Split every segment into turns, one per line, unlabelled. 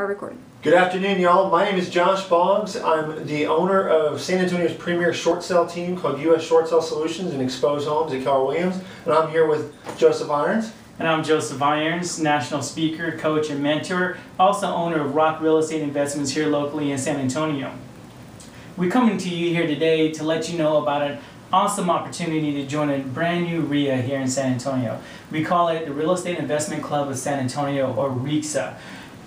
Are recording.
Good afternoon, y'all. My name is Josh Boggs. I'm the owner of San Antonio's premier short sale team called U.S. Short Sale Solutions and Exposed Homes at Keller Williams. And I'm here with Joseph Irons.
And I'm Joseph Irons, national speaker, coach, and mentor, also owner of Rock Real Estate Investments here locally in San Antonio. We're coming to you here today to let you know about an awesome opportunity to join a brand new RIA here in San Antonio. We call it the Real Estate Investment Club of San Antonio, or REICSA.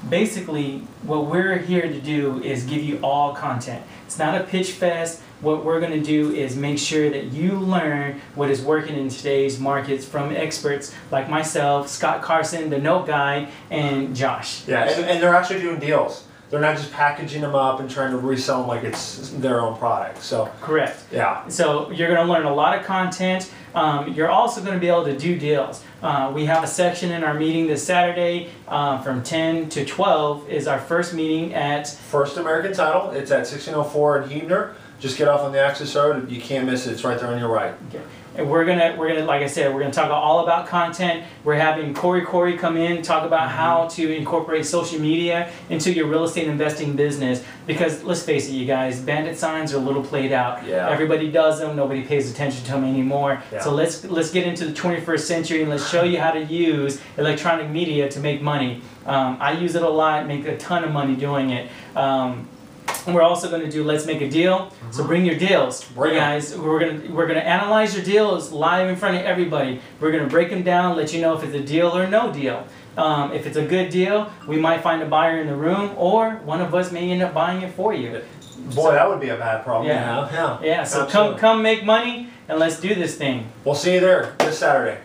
Basically, what we're here to do is give you all content. It's not a pitch fest. What we're going to do is make sure that you learn what is working in today's markets from experts like myself, Scott Carson, the note guy, and Josh.
Yeah, and, and they're actually doing deals. They're not just packaging them up and trying to resell them like it's their own product. So,
Correct.
yeah.
So you're going to learn a lot of content. Um, you're also going to be able to do deals. Uh, we have a section in our meeting this Saturday uh, from 10 to 12 is our first meeting at
First American Title. It's at 1604 in Huebner. Just get off on the access road. You can't miss it. It's right there on your right.
Okay. And we're gonna we're gonna like I said we're gonna talk all about content. We're having Corri Corey come in talk about
Mm-hmm.
how to incorporate social media into your real estate investing business. Because let's face it, you guys, bandit signs are a little played out.
Yeah.
Everybody does them. Nobody pays attention to them anymore.
Yeah.
So let's let's get into the 21st century and let's show you how to use electronic media to make money. Um, I use it a lot. Make a ton of money doing it. Um, and we're also going to do let's make a deal. So bring your deals,
Bring
guys. We're gonna we're gonna analyze your deals live in front of everybody. We're gonna break them down, let you know if it's a deal or no deal. Um, if it's a good deal, we might find a buyer in the room, or one of us may end up buying it for you.
Boy, that would be a bad problem
Yeah.
Yeah.
Yeah. So
Absolutely.
come come make money and let's do this thing.
We'll see you there this Saturday.